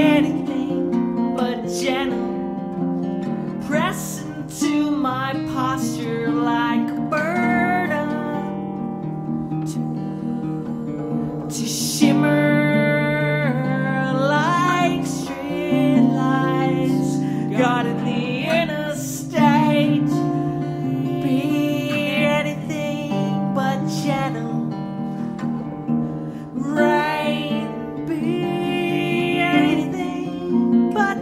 anything but gentle. Press into my posture.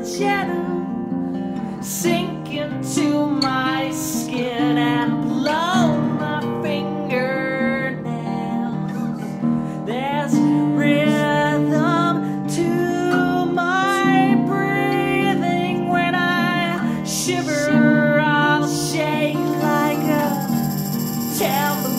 denim sink into my skin and blow my fingernails. There's rhythm to my breathing when I shiver. I'll shake like a tambourine.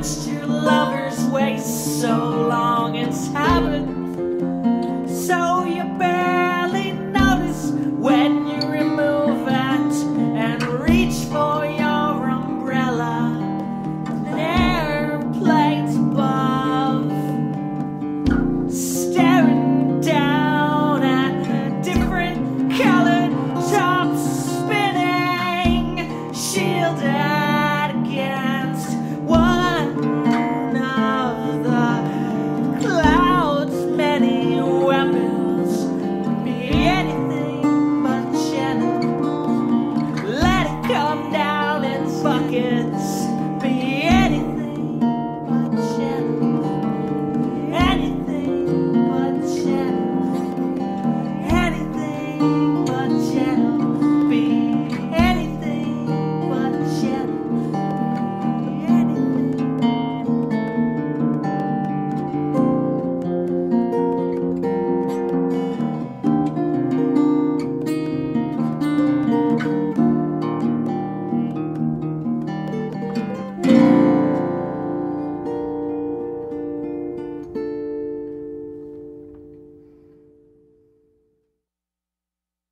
Watched two lovers wait so long, it's happened. So you better.